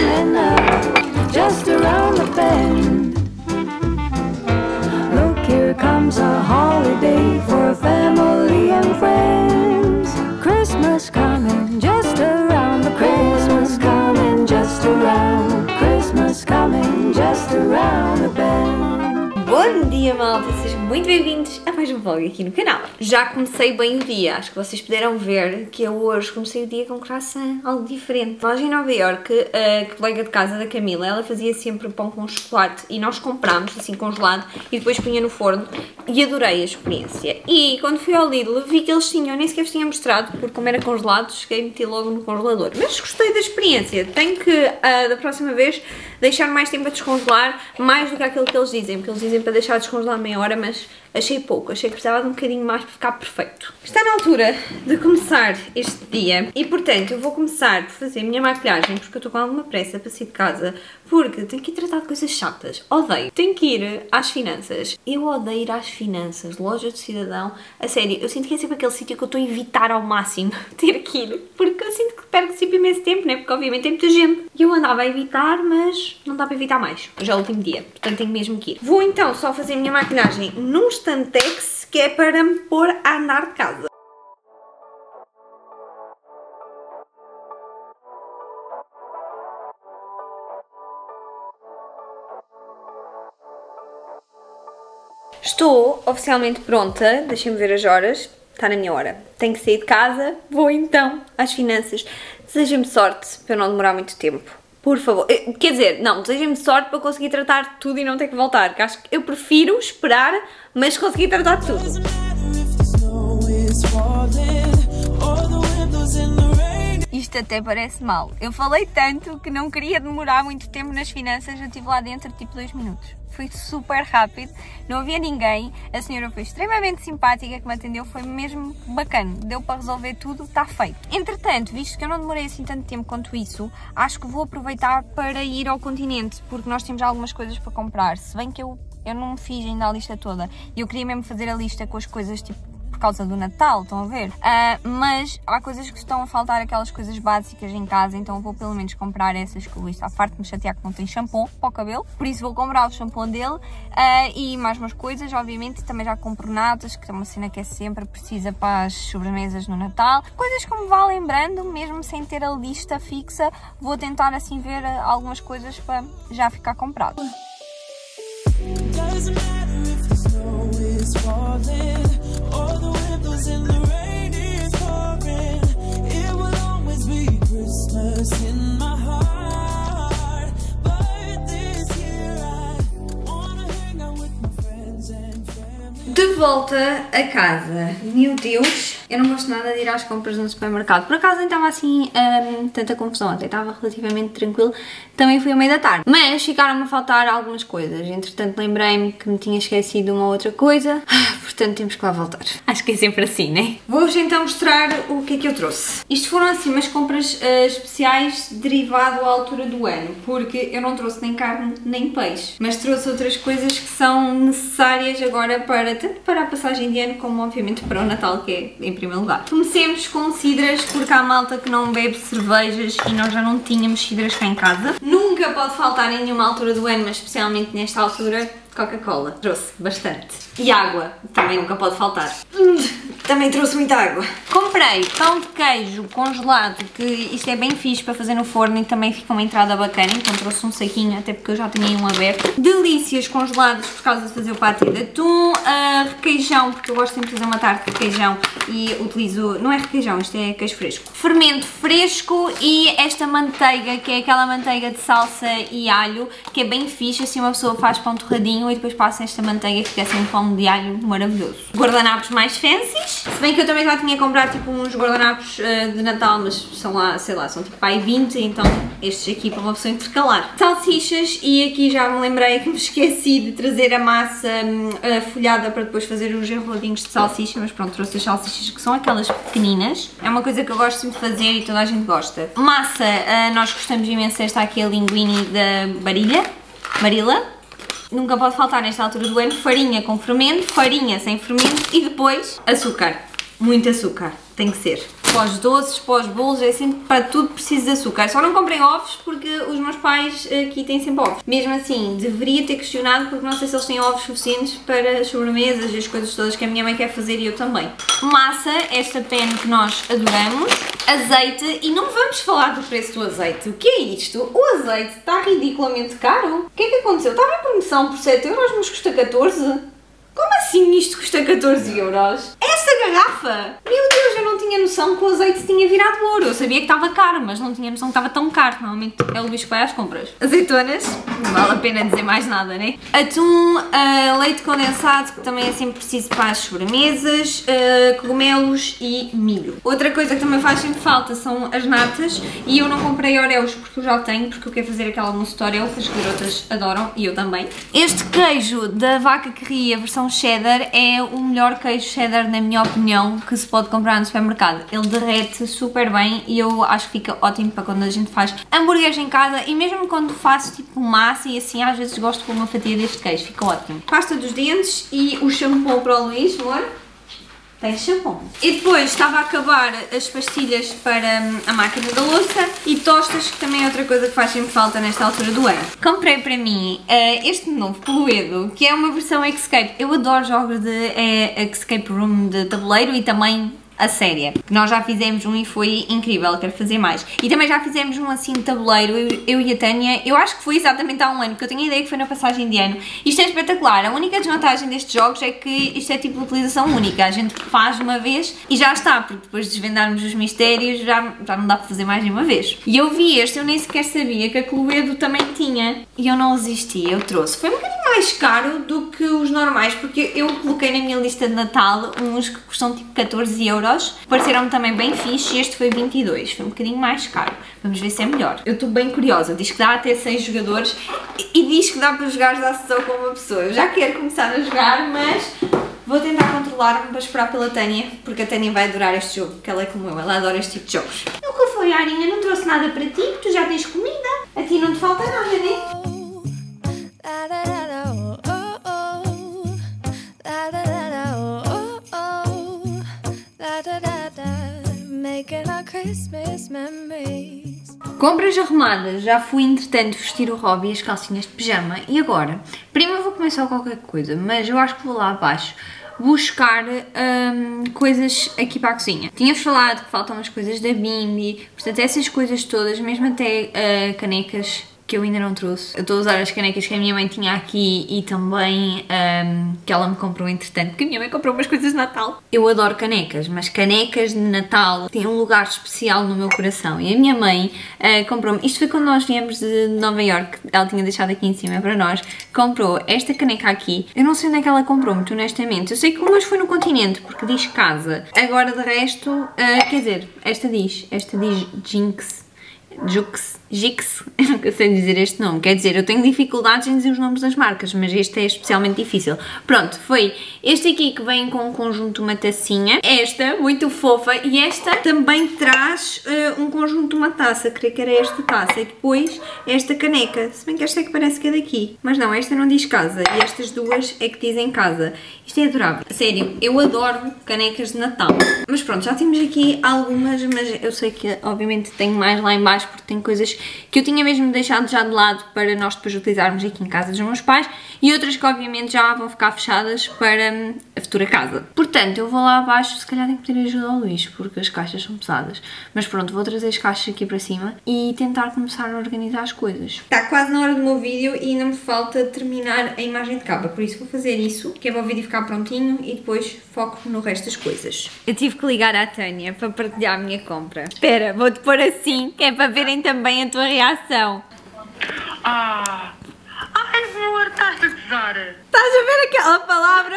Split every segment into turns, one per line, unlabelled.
coming up just around the bend. Look, here comes a holiday for family and friends. Christmas coming just around the Christmas coming just around. Christmas coming just around the bend.
Bom dia malta, sejam muito bem-vindos a mais um vlog aqui no canal. Já comecei bem o dia, acho que vocês puderam ver que eu hoje comecei o dia com croissant, algo diferente. Nós em Nova Iorque, a colega de casa da Camila, ela fazia sempre pão com chocolate e nós comprámos assim congelado e depois punha no forno e adorei a experiência. E quando fui ao Lidl vi que eles tinham, nem sequer tinha mostrado, porque como era congelado, cheguei a meter logo no congelador. Mas gostei da experiência, tenho que uh, da próxima vez deixar mais tempo a descongelar, mais do que aquilo que eles dizem, porque eles dizem para deixar descongelar meia hora, mas achei pouco, achei que precisava de um bocadinho mais para ficar perfeito. Está na altura de começar este dia e portanto eu vou começar por fazer a minha maquilhagem porque eu estou com alguma pressa para sair de casa porque tenho que ir tratar de coisas chatas, odeio. Tenho que ir às finanças, eu odeio ir às finanças, loja de cidadão, a sério, eu sinto que é sempre aquele sítio que eu estou a evitar ao máximo ter que ir porque eu sinto que perco sempre imenso tempo, né? porque obviamente tem muita gente e eu andava a evitar mas não dá para evitar mais, hoje é o último dia, portanto tenho mesmo que ir. Vou então só fazer a minha maquilhagem num Standex que é para me pôr a andar de casa. Estou oficialmente pronta, deixem-me ver as horas, está na minha hora. Tenho que sair de casa, vou então às finanças. Desejem-me sorte para não demorar muito tempo. Por favor, eh, quer dizer, não, desejem-me sorte para conseguir tratar tudo e não ter que voltar, que acho que eu prefiro esperar, mas conseguir tratar tudo. Isto até parece mal. Eu falei tanto que não queria demorar muito tempo nas finanças, eu estive lá dentro tipo dois minutos foi super rápido, não havia ninguém, a senhora foi extremamente simpática que me atendeu, foi mesmo bacana, deu para resolver tudo, está feito. Entretanto, visto que eu não demorei assim tanto tempo quanto isso, acho que vou aproveitar para ir ao continente, porque nós temos algumas coisas para comprar, se bem que eu eu não fiz ainda a lista toda e eu queria mesmo fazer a lista com as coisas tipo causa do Natal, estão a ver? Uh, mas há coisas que estão a faltar, aquelas coisas básicas em casa, então vou pelo menos comprar essas que o Luís está farto de me chatear que não tem shampoo para o cabelo, por isso vou comprar o shampoo dele uh, e mais umas coisas, obviamente também já compro natas, que é uma cena que é sempre precisa para as sobremesas no Natal, coisas que me vá lembrando, mesmo sem ter a lista fixa, vou tentar assim ver ah, algumas coisas para já ficar comprado. Doesn't matter if the snow is falling De volta a casa. Meu Deus, eu não gosto nada de ir às compras no supermercado. Por acaso nem estava assim um, tanta confusão, até estava relativamente tranquilo. Também fui ao meio da tarde. Mas ficaram-me a faltar algumas coisas. Entretanto lembrei-me que me tinha esquecido uma outra coisa. Portanto temos que lá voltar. Acho que é sempre assim, né? Vou-vos então mostrar o que é que eu trouxe. Isto foram assim umas compras uh, especiais derivado à altura do ano. Porque eu não trouxe nem carne nem peixe. Mas trouxe outras coisas que são necessárias agora para, tanto para a passagem de ano como obviamente para o Natal, que é em primeiro lugar. Comecemos com cidras, porque há malta que não bebe cervejas e nós já não tínhamos cidras cá em casa. Nunca pode faltar em nenhuma altura do ano, mas especialmente nesta altura, Coca-Cola. Trouxe bastante. E água, também nunca pode faltar. Também trouxe muita água. Comprei pão de queijo congelado, que isto é bem fixe para fazer no forno e também fica uma entrada bacana, então trouxe um saquinho, até porque eu já tinha um aberto. Delícias congeladas por causa de fazer o pate de atum, uh, requeijão, porque eu gosto sempre de fazer uma tarte de requeijão e utilizo, não é requeijão, isto é queijo fresco. Fermento fresco e esta manteiga, que é aquela manteiga de salsa e alho, que é bem fixe, assim uma pessoa faz pão torradinho e depois passa esta manteiga e fica assim um pão de alho maravilhoso. Guardanapos mais fancies, se bem que eu também já tinha comprado tipo uns guardanapos uh, de Natal, mas são lá, sei lá, são tipo pai 20, então estes aqui para uma pessoa intercalar. Salsichas e aqui já me lembrei que me esqueci de trazer a massa uh, folhada para depois fazer os enroladinhos de salsicha, mas pronto, trouxe as salsichas que são aquelas pequeninas. É uma coisa que eu gosto de fazer e toda a gente gosta. Massa, uh, nós gostamos imenso esta aqui, a linguine da Barilha, Marila nunca pode faltar nesta altura do ano farinha com fermento, farinha sem fermento e depois açúcar. Muito açúcar, tem que ser. Para os doces, para os bolos, é sempre para tudo preciso de açúcar. Só não comprei ovos porque os meus pais aqui têm sempre ovos. Mesmo assim, deveria ter questionado porque não sei se eles têm ovos suficientes para as sobremesas e as coisas todas que a minha mãe quer fazer e eu também. Massa, esta pena que nós adoramos. Azeite, e não vamos falar do preço do azeite. O que é isto? O azeite está ridiculamente caro. O que é que aconteceu? Estava em promoção por 7 euros, mas custa 14? Como assim isto custa 14 euros? Esta garrafa! Meu Deus, eu não tinha noção que o azeite tinha virado ouro. Eu sabia que estava caro, mas não tinha noção que estava tão caro. Normalmente é o Luís que vai às compras. Azeitonas, não vale a pena dizer mais nada, né? Atum, uh, leite condensado, que também é sempre preciso para as sobremesas, uh, cogumelos e milho. Outra coisa que também faz sempre falta são as natas e eu não comprei Oreos porque eu já tenho, porque eu quero fazer aquela mousse de Oreo que as garotas adoram e eu também. Este queijo da vaca que ria, versão cheddar, é o melhor queijo cheddar, na minha opinião, que se pode comprar no supermercado. Ele derrete super bem e eu acho que fica ótimo para quando a gente faz hambúrgueres em casa e mesmo quando faço tipo massa e assim, às vezes gosto com uma fatia deste queijo, fica ótimo. Pasta dos dentes e o shampoo para o Luís, amor. Tem shampoo. E depois estava a acabar as pastilhas para hum, a máquina da louça e tostas, que também é outra coisa que faz sempre falta nesta altura do ano. Comprei para mim uh, este novo Cluedo, que é uma versão Escape. Eu adoro jogos de uh, Escape Room de tabuleiro e também a séria. Nós já fizemos um e foi incrível, quero fazer mais. E também já fizemos um assim de tabuleiro, eu, eu, e a Tânia, eu acho que foi exatamente há um ano, porque eu tenho a ideia que foi na passagem de ano. Isto é espetacular, a única desvantagem destes jogos é que isto é tipo utilização única, a gente faz uma vez e já está, porque depois de desvendarmos os mistérios já, já não dá para fazer mais de uma vez. E eu vi este, eu nem sequer sabia que a Cluedo também tinha, e eu não resisti, eu trouxe. Foi um bocadinho mais caro do que os normais, porque eu coloquei na minha lista de Natal uns que custam tipo 14 euros. Pareceram-me também bem fixe e este foi 22, foi um bocadinho mais caro. Vamos ver se é melhor. Eu estou bem curiosa, diz que dá até 6 jogadores e diz que dá para jogar já só com uma pessoa. Eu já quero começar a jogar, mas vou tentar controlar-me para esperar pela Tânia, porque a Tânia vai adorar este jogo, que ela é como eu, ela adora este tipo de jogos. Nunca foi, Arinha, não trouxe nada para ti, tu já tens comida, a ti não te falta nada, né? Compras arrumadas, já fui entretanto vestir o Robbie e as calcinhas de pijama. E agora, primeiro vou começar qualquer coisa, mas eu acho que vou lá abaixo buscar hum, coisas aqui para a cozinha. Tinha-vos falado que faltam as coisas da Bimbi, portanto essas coisas todas, mesmo até uh, canecas que eu ainda não trouxe. Eu estou a usar as canecas que a minha mãe tinha aqui e também um, que ela me comprou entretanto, porque a minha mãe comprou umas coisas de Natal. Eu adoro canecas, mas canecas de Natal têm um lugar especial no meu coração e a minha mãe uh, comprou-me, isto foi quando nós viemos de Nova York, ela tinha deixado aqui em cima para nós, comprou esta caneca aqui. Eu não sei onde é que ela comprou, muito honestamente. Eu sei que umas foi no continente, porque diz casa. Agora de resto, uh, quer dizer, esta diz, esta diz Jinx, Jux, Gix, eu nunca sei dizer este nome, quer dizer, eu tenho dificuldades em dizer os nomes das marcas, mas este é especialmente difícil. Pronto, foi este aqui que vem com um conjunto, uma tacinha, esta, muito fofa, e esta também traz uh, um conjunto, uma taça, creio que era esta taça, e depois esta caneca, se bem que esta é que parece que é daqui, mas não, esta não diz casa, e estas duas é que dizem casa. Isto é adorável, sério, eu adoro canecas de Natal. Mas pronto, já temos aqui algumas, mas eu sei que obviamente tenho mais lá em baixo porque tem coisas que eu tinha mesmo deixado já de lado para nós depois utilizarmos aqui em casa dos meus pais e outras que obviamente já vão ficar fechadas para hum, a futura casa. Portanto, eu vou lá abaixo, se calhar tenho que pedir ajuda ao Luís, porque as caixas são pesadas. Mas pronto, vou trazer as caixas aqui para cima e tentar começar a organizar as coisas. Está quase na hora do meu vídeo e ainda me falta terminar a imagem de capa, por isso vou fazer isso, que é para o vídeo ficar prontinho e depois foco no resto das coisas. Eu tive que ligar à Tânia para partilhar a minha compra. Espera, vou-te pôr assim, que é para verem também a tua reação.
Ah! Ai, amor, estás a gozar!
Estás a ver aquela palavra?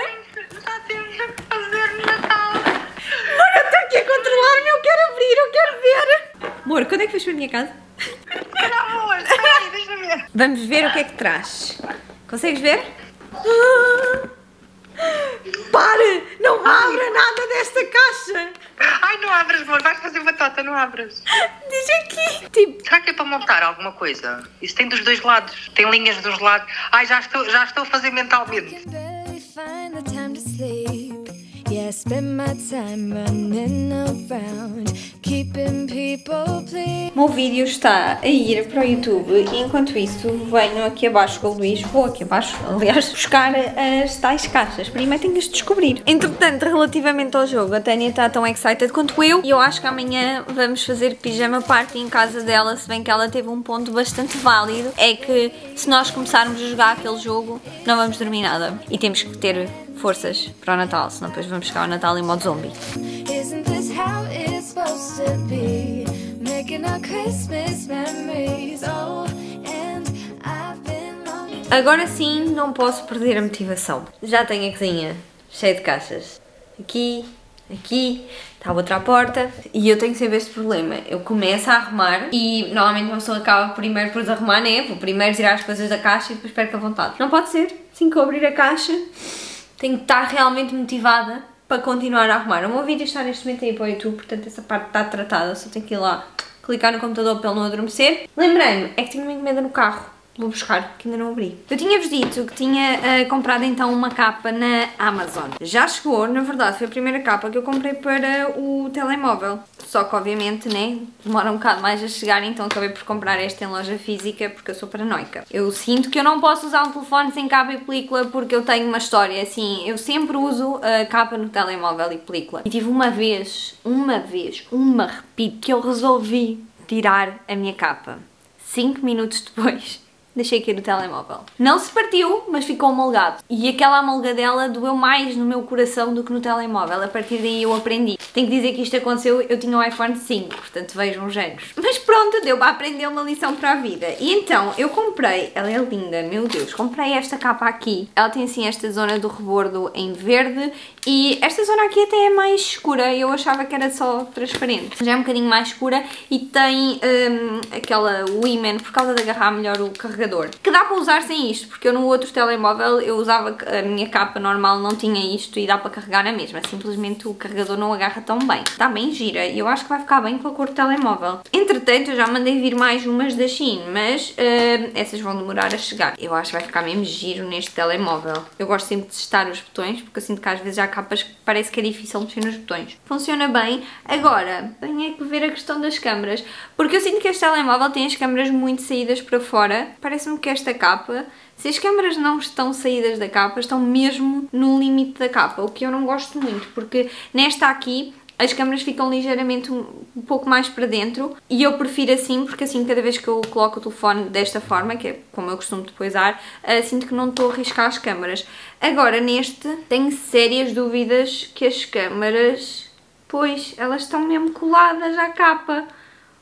Já temos a fazer Natal!
Amor, eu estou aqui a controlar-me, eu quero abrir, eu quero ver! Amor, quando é que vais para a minha casa?
Espera, amor! Espera aí, deixa ver!
Vamos ver o que é que traz. Consegues ver? Ah! Pare! Não abra nada desta caixa!
Ai, não abras, amor, vais fazer batata, não abras!
Diz aqui! Tipo,
Será que é para montar alguma coisa? Isso tem dos dois lados, tem linhas dos lados. Ai, já estou, já estou a fazer mentalmente.
Meu vídeo está a ir para o YouTube e enquanto isso venho aqui abaixo com o Luís, vou aqui abaixo, aliás, buscar as tais caixas. Primeiro tenho as descobrir. Entretanto, relativamente ao jogo, a Tânia está tão excited quanto eu e eu acho que amanhã vamos fazer pijama party em casa dela, se bem que ela teve um ponto bastante válido, é que se nós começarmos a jogar aquele jogo, não vamos dormir nada. E temos que ter forças para o Natal, senão depois vamos chegar ao Natal em modo zombie.
Oh.
Agora sim, não posso perder a motivação. Já tenho a cozinha cheia de caixas. Aqui, aqui, está outra à porta. E eu tenho sempre este problema. Eu começo a arrumar e normalmente uma pessoa acaba primeiro por desarrumar, né? Vou primeiro tirar as coisas da caixa e depois perco a vontade. Não pode ser. Assim que eu abrir a caixa, tenho que estar realmente motivada para continuar a arrumar. O meu vídeo está neste momento aí para o YouTube, portanto essa parte está tratada. Só tenho que ir lá clicar no computador para ele não adormecer. Lembrei-me, é que tinha uma encomenda no carro. Vou buscar, que ainda não abri. Eu tinha-vos dito que tinha eh, comprado então uma capa na Amazon. Já chegou, na verdade, foi a primeira capa que eu comprei para o telemóvel. Só que obviamente, né, demora um bocado mais a chegar, então acabei por comprar esta em loja física porque eu sou paranoica. Eu sinto que eu não posso usar um telefone sem capa e película porque eu tenho uma história, assim, eu sempre uso a capa no telemóvel e película. E tive uma vez, uma vez, uma repito, que eu resolvi tirar a minha capa. 5 minutos depois deixei cair o telemóvel. Não se partiu, mas ficou amolgado. E aquela amolgadela doeu mais no meu coração do que no telemóvel. A partir daí eu aprendi. Tenho que dizer que isto aconteceu, eu tinha o iPhone 5, portanto vejam os anos. Mas pronto, deu para aprender uma lição para a vida. E então, eu comprei, ela é linda, meu Deus, comprei esta capa aqui. Ela tem assim esta zona do rebordo em verde e esta zona aqui até é mais escura, eu achava que era só transparente. Já é um bocadinho mais escura e tem hum, aquela Women, por causa de agarrar melhor o carregador que dá para usar sem isto, porque eu no outro telemóvel eu usava a minha capa normal, não tinha isto e dá para carregar na mesma, simplesmente o carregador não agarra tão bem. Está bem gira e eu acho que vai ficar bem com a cor do telemóvel. Entretanto, eu já mandei vir mais umas da Shein, mas uh, essas vão demorar a chegar. Eu acho que vai ficar mesmo giro neste telemóvel. Eu gosto sempre de testar os botões, porque eu sinto que às vezes há capas que parece que é difícil mexer nos botões. Funciona bem. Agora, tenho é que ver a questão das câmaras, porque eu sinto que este telemóvel tem as câmaras muito saídas para fora. Parece-me que esta capa, se as câmaras não estão saídas da capa, estão mesmo no limite da capa, o que eu não gosto muito, porque nesta aqui as câmaras ficam ligeiramente um, pouco mais para dentro e eu prefiro assim porque assim cada vez que eu coloco o telefone desta forma, que é como eu costumo depois dar, uh, sinto que não estou a arriscar as câmaras. Agora neste tenho sérias dúvidas que as câmaras, pois, elas estão mesmo coladas à capa.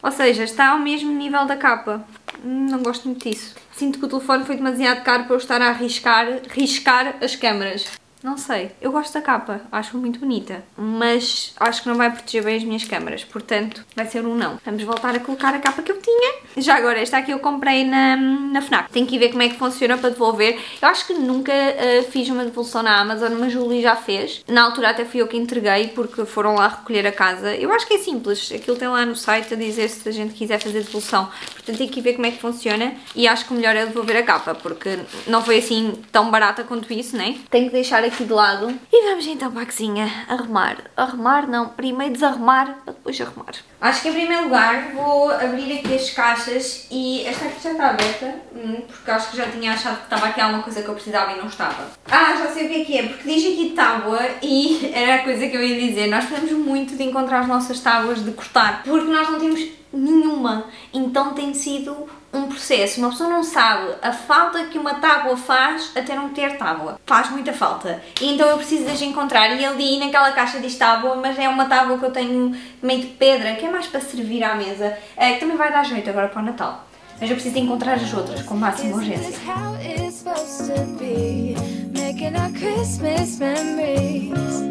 Ou seja, está ao mesmo nível da capa. Não gosto muito disso. Sinto que o telefone foi demasiado caro para eu estar a arriscar, riscar as câmaras. Não sei, eu gosto da capa, acho muito bonita, mas acho que não vai proteger bem as minhas câmaras, portanto vai ser um não. Vamos voltar a colocar a capa que eu tinha. Já agora, esta aqui eu comprei na, na FNAC. Tenho que ver como é que funciona para devolver. Eu acho que nunca uh, fiz uma devolução na Amazon, mas Julie já fez. Na altura até fui eu que entreguei, porque foram lá recolher a casa. Eu acho que é simples, aquilo tem lá no site a dizer se a gente quiser fazer devolução. Portanto, tenho que ver como é que funciona e acho que o melhor é devolver a capa, porque não foi assim tão barata quanto isso, né? Tenho que deixar aqui de lado. E vamos então para a cozinha arrumar. Arrumar não, primeiro desarrumar para depois arrumar. Acho que em primeiro lugar vou abrir aqui as caixas e esta aqui já está aberta, hum, porque acho que já tinha achado que estava aqui alguma coisa que eu precisava e não estava. Ah, já sei o que é que é, porque diz aqui tábua e era a coisa que eu ia dizer. Nós precisamos muito de encontrar as nossas tábuas de cortar, porque nós não temos nenhuma. Então tem sido um processo. Uma pessoa não sabe a falta que uma tábua faz até não ter tábua. Faz muita falta. E então eu preciso de encontrar. E ali naquela caixa diz tábua, mas é uma tábua que eu tenho meio de pedra, que é mais para servir à mesa, é, que também vai dar jeito agora para o Natal. Mas eu preciso encontrar as outras com máxima urgência.
Making our Christmas memories.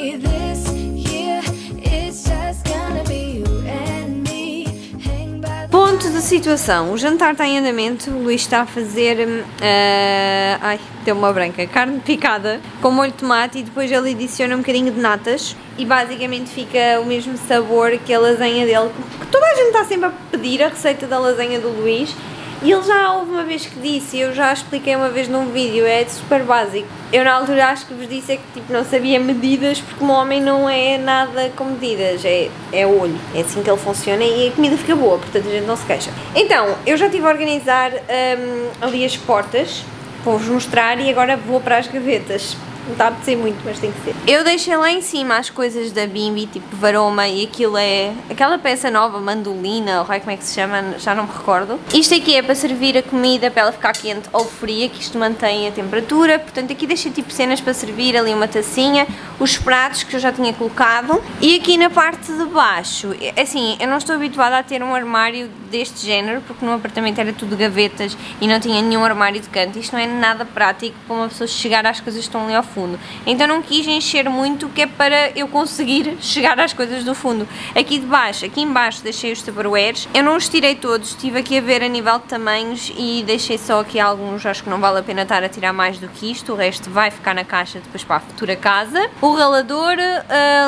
Situação. O jantar está em andamento. O Luís está a fazer. ah, ai, deu uma branca. Carne picada com molho de tomate e depois ele adiciona um bocadinho de natas. E basicamente fica o mesmo sabor que a lasanha dele. Que toda a gente está sempre a pedir a receita da lasanha do Luís. E ele já houve uma vez que disse, eu já expliquei uma vez num vídeo, é super básico. Eu na altura acho que vos disse é que tipo, não sabia medidas porque meu homem não é nada com medidas, é, é olho, é assim que ele funciona e a comida fica boa, portanto a gente não se queixa. Então, eu já estive a organizar hum, ali as portas, vou-vos mostrar e agora vou para as gavetas. Não está a apetecer muito, mas tem que ser. Eu deixei lá em cima as coisas da Bimbi, tipo varoma, e aquilo é aquela peça nova, mandolina, ou como é que se chama, já não me recordo. Isto aqui é para servir a comida, para ela ficar quente ou fria, que isto mantém a temperatura. Portanto, aqui deixei tipo cenas para servir, ali uma tacinha, os pratos que eu já tinha colocado. E aqui na parte de baixo, é assim, eu não estou habituada a ter um armário deste género, porque no apartamento era tudo gavetas e não tinha nenhum armário de canto. Isto não é nada prático para uma pessoa chegar às coisas que estão ali ao fundo. Então não quis encher muito, que é para eu conseguir chegar às coisas do fundo. Aqui de baixo, aqui em baixo deixei os tupperwares. Eu não os tirei todos, estive aqui a ver a nível de tamanhos e deixei só aqui alguns, acho que não vale a pena estar a tirar mais do que isto. O resto vai ficar na caixa depois para a futura casa. O ralador,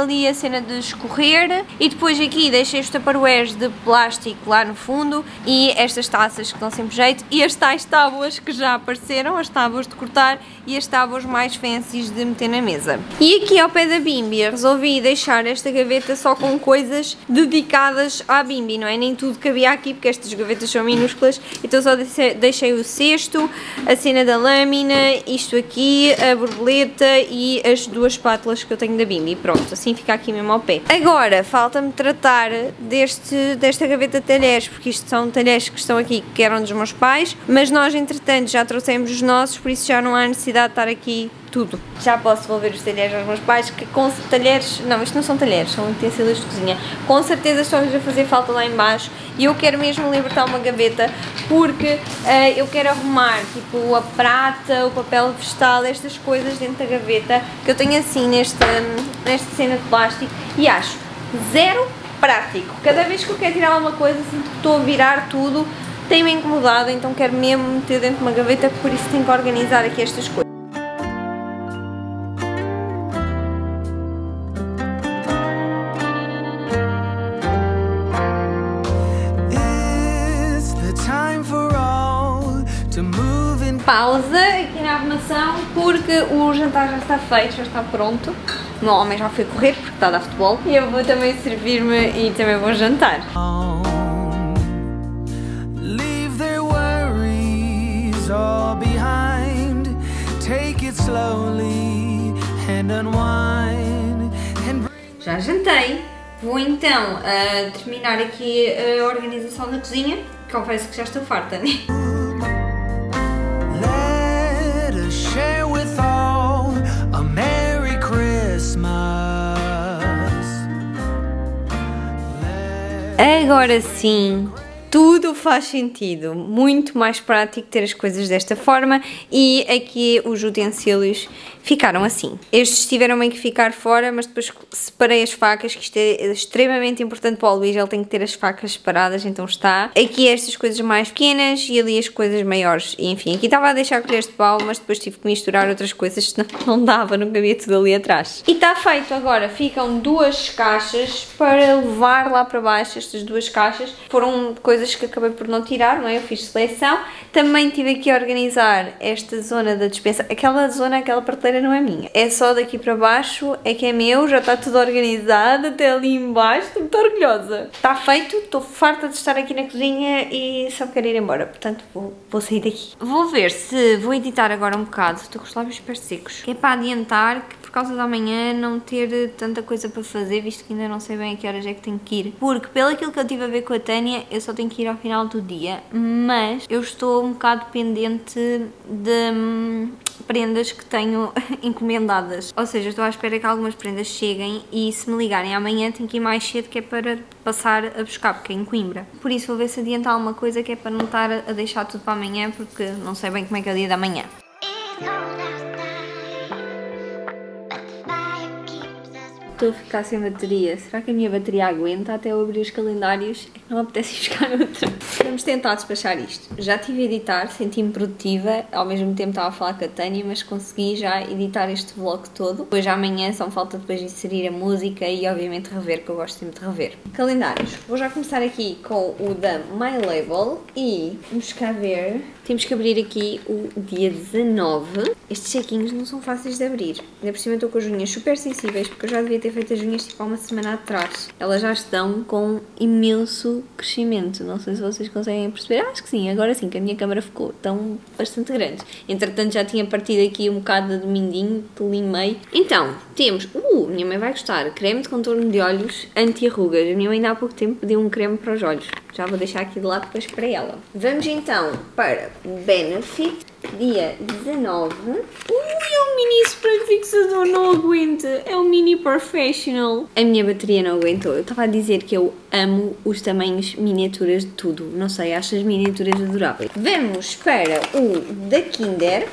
ali a cena de escorrer e depois aqui deixei os tupperwares de plástico lá no fundo e estas taças que dão sempre jeito e as tais tábuas que já apareceram, as tábuas de cortar e as tábuas mais de meter na mesa. E aqui ao pé da Bimbi resolvi deixar esta gaveta só com coisas dedicadas à Bimbi, não é? Nem tudo cabia aqui porque estas gavetas são minúsculas, então só deixei o cesto, a cena da lâmina, isto aqui, a borboleta e as duas espátulas que eu tenho da Bimbi. Pronto, assim fica aqui mesmo ao pé. Agora, falta-me tratar deste, desta gaveta de talheres, porque isto são talheres que estão aqui, que eram dos meus pais, mas nós entretanto já trouxemos os nossos, por isso já não há necessidade de estar aqui tudo. Já posso devolver os talheres aos meus pais, que com talheres, não, isto não são talheres, são utensílios de cozinha. Com certeza estão-lhes a fazer falta lá em baixo e eu quero mesmo libertar uma gaveta porque eh, eu quero arrumar tipo a prata, o papel vegetal, estas coisas dentro da gaveta que eu tenho assim nesta, nesta cena de plástico e acho zero prático. Cada vez que eu quero tirar alguma coisa, sinto que estou a virar tudo, tem-me incomodado, então quero mesmo meter dentro de uma gaveta, por isso tenho que organizar aqui estas coisas. Pausa aqui na arrumação porque o jantar já está feito, já está pronto. O meu homem já foi correr porque está a dar futebol e eu vou também servir-me e também vou jantar.
Leave their worries all behind. Take it slowly and unwind and bring
Já jantei, vou então ah, terminar aqui a organização da cozinha. Confesso que já estou farta, né? Agora sim, tudo faz sentido. Muito mais prático ter as coisas desta forma e aqui os utensílios ficaram assim. Estes tiveram meio que ficar fora, mas depois separei as facas, que isto é extremamente importante para o Luís, ele tem que ter as facas separadas, então está. Aqui estas coisas mais pequenas e ali as coisas maiores. E, enfim, aqui estava a deixar colheres de pau, mas depois tive que misturar outras coisas, senão não dava, não cabia tudo ali atrás. E está feito agora, ficam duas caixas para levar lá para baixo, estas duas caixas. Foram coisas que acabei por não tirar, não é? Eu fiz seleção. Também tive aqui a organizar esta zona da despensa. Aquela zona, aquela prateleira não é minha. É só daqui para baixo, é que é meu, já está tudo organizado, até ali embaixo, estou muito orgulhosa. Está feito, estou farta de estar aqui na cozinha e só quero ir embora, portanto vou, vou sair daqui. Vou ver se vou editar agora um bocado, estou com os lábios super secos, é para adiantar que por causa da manhã não ter tanta coisa para fazer, visto que ainda não sei bem a que horas é que tenho que ir. Porque pelo aquilo que eu tive a ver com a Tânia, eu só tenho que ir ao final do dia, mas eu estou um bocado pendente de, prendas que tenho encomendadas. Ou seja, estou à espera que algumas prendas cheguem e se me ligarem amanhã tenho que ir mais cedo que é para passar a buscar, porque é em Coimbra. Por isso vou ver se adianta alguma coisa que é para não estar a deixar tudo para amanhã, porque não sei bem como é que é o dia da manhã. Estou a ficar sem bateria. Será que a minha bateria aguenta até eu abrir os calendários? É não apetece buscar outra. Vamos tentar despachar isto. Já estive a editar, senti-me produtiva. Ao mesmo tempo estava a falar com a Tânia, mas consegui já editar este vlog todo. Depois amanhã só falta depois inserir a música e obviamente rever, que eu gosto sempre de rever. Calendários. Vou já começar aqui com o da My Label e vamos cá ver. Temos que abrir aqui o dia 19. Estes chequinhos não são fáceis de abrir. Ainda por cima estou com as unhas super sensíveis porque eu já devia ter feito as unhas tipo há uma semana atrás. Elas já estão com imenso crescimento. Não sei se vocês conseguem perceber. Acho que sim, agora sim, que a minha câmera ficou estão bastante grandes. Entretanto já tinha partido aqui um bocado de mindinho, que limei. Então, temos. Uh, minha mãe vai gostar. Creme de contorno de olhos anti-rugas. A minha mãe ainda há pouco tempo pediu um creme para os olhos. Já vou deixar aqui de lado depois para ela. Vamos então para Benefit, dia 19. Ui, é um mini spray fixador, não aguenta. É um mini professional. A minha bateria não aguentou. Eu estava a dizer que eu amo os tamanhos miniaturas de tudo. Não sei, acho as miniaturas adoráveis. Vamos para o da Kinder.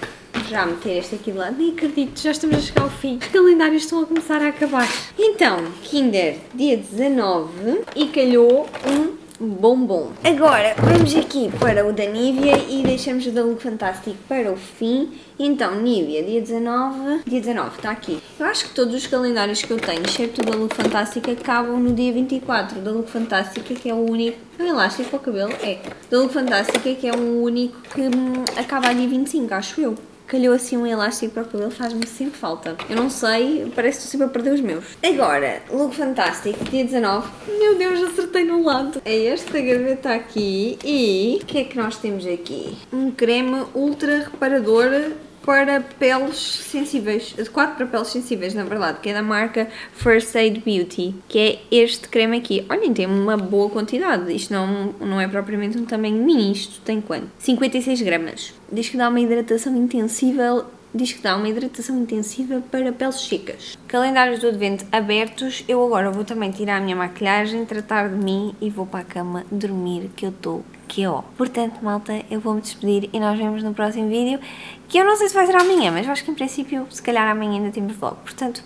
Já meter este aqui de lado, nem acredito, já estamos a chegar ao fim. Os calendários estão a começar a acabar. Então, Kinder, dia 19 e calhou um bombom. Agora, vamos aqui para o da Nivea e deixamos o da Look Fantastic para o fim. Então, Nivea, dia 19, dia 19, está aqui. Eu acho que todos os calendários que eu tenho, exceto o da Look Fantastic, acabam no dia 24. O da Look Fantastic, que é o único... É um elástico para o cabelo? É. Da Look Fantastic, que é o único que hum, acaba a dia 25, acho eu calhou assim um elástico para o cabelo, faz-me sempre falta. Eu não sei, parece que estou sempre a perder os meus. Agora, look fantástico, dia 19. Meu Deus, acertei no lado. É esta gaveta aqui e o que é que nós temos aqui? Um creme ultra reparador para peles sensíveis, adequado para peles sensíveis, na verdade, que é da marca First Aid Beauty, que é este creme aqui. Olhem, tem uma boa quantidade, isto não, não é propriamente um tamanho mini, isto tem quanto? 56 gramas. Diz que dá uma hidratação intensiva diz que dá uma hidratação intensiva para peles secas. Calendários do advento abertos, eu agora vou também tirar a minha maquilhagem, tratar de mim e vou para a cama dormir, que eu estou ó. Portanto, malta, eu vou me despedir e nós vemos no próximo vídeo, que eu não sei se vai ser amanhã, mas acho que em princípio, se calhar amanhã ainda temos vlog. Portanto,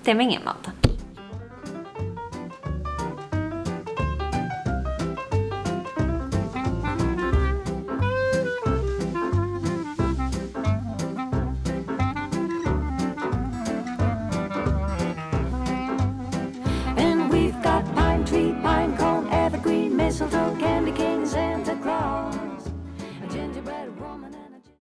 até amanhã, malta.